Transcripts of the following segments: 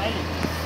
नहीं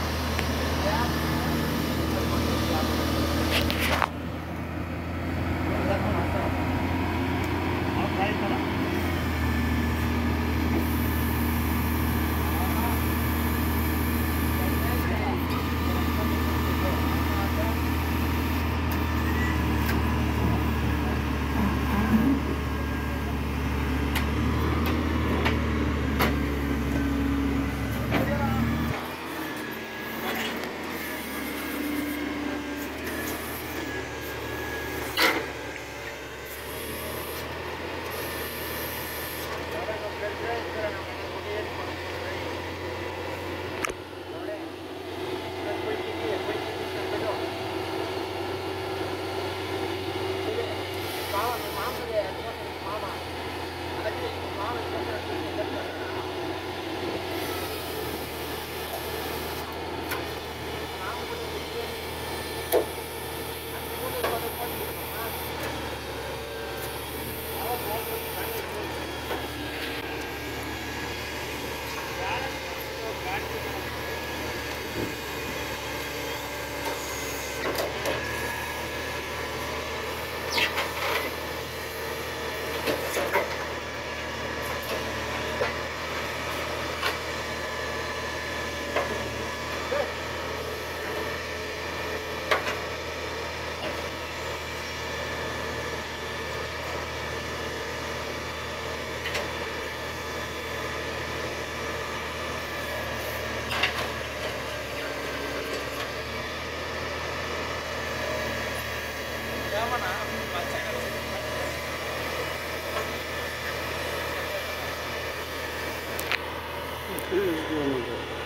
Üzgünüm.